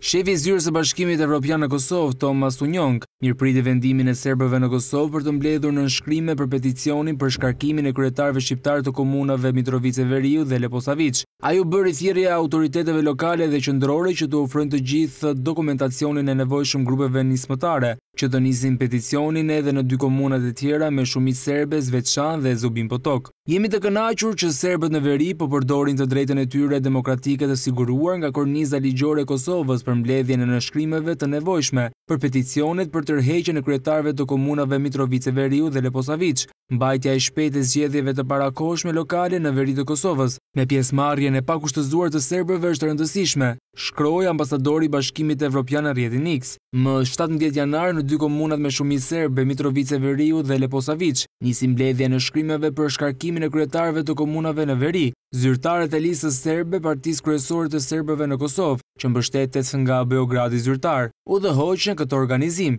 Shefi i zyrës së Bashkimit Evropian në Kosovë, Tomas Szunyog, mirëpriti vendimin e serbëve në Kosovë për të mbledhur nënshkrime për peticionin për shkarkimin e kryetarëve shqiptarë të komunave Mitrovicë e Veriut dhe Leposaviq. Ai u bëri thirrje autoriteteve lokale dhe qendrore që t'u ofrojnë të gjithë dokumentacionin e nevojshëm grupeve nismëtare, që të nisin peticionin edhe në dy komunat e tjera me shumicë serbe, Zveçan dhe Zubin Potok. Jemi të kënaqur që serbët në veri po përdorin të drejtën e tyre demokratike të siguruar nga korniza ligjore e Kosovës për mbledhjen e nënshkrimeve të nevojshme për peticionet për tërheqjen e kryetarëve të komunave Mitrovicë e Veriut dhe Leposaviq, Mbajtja e shpejtë e zgjedhjeve të parakohshme lokale në veri të Kosovës, me pjesëmarrjen e pakushtëzuar të serbëve është e rëndësishme, shkroi ambasadori i Bashkimit Evropian në rrjetin X. Më shtatëmbëdhjetë janar në dy komunat me shumicë serbe, Mitrovicë e Veriut dhe Leposaviq, nisi mbledhja e nënshkrimeve për shkarkimin e kryetarëve të komunave në veri, zyrtarët e Listës Serbe, partisë kryesore të serbëve në Kosovë, që mbështetet nga Beogradi zyrtar, udhëhoqën këtë organizim.